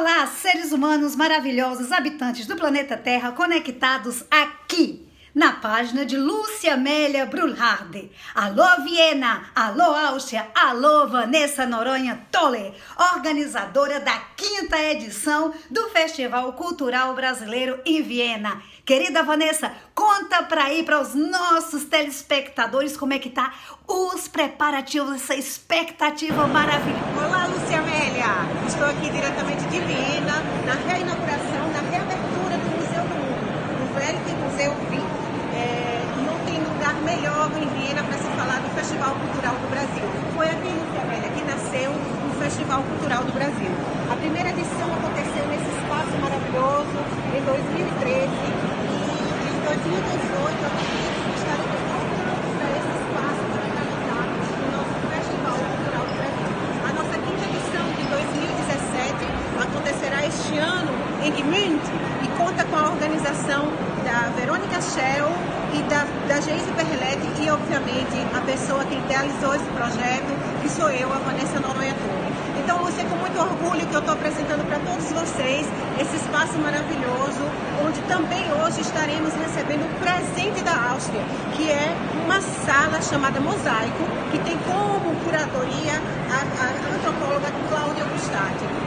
Olá, seres humanos maravilhosos, habitantes do planeta Terra, conectados aqui na página de Lúcia Amélia Brulharde. Alô Viena, alô Áustria, alô Vanessa Noronha Tolle, organizadora da quinta edição do Festival Cultural Brasileiro em Viena. Querida Vanessa, conta para aí para os nossos telespectadores como é que tá os preparativos, essa expectativa maravilhosa. Olá, Lúcia Amélia. Estou aqui diretamente de Viena, na reinauguração, na reabertura do Museu do Mundo, o velho Museu Vim é, não tem lugar melhor em Viena para se falar do Festival Cultural do Brasil. Foi aqui em Viena que nasceu o Festival Cultural do Brasil. A estou apresentando para todos espaço maravilhoso, onde também hoje estaremos recebendo o presente da Áustria, que é uma sala chamada Mosaico, que tem como curadoria a, a antropóloga Cláudia Gustati.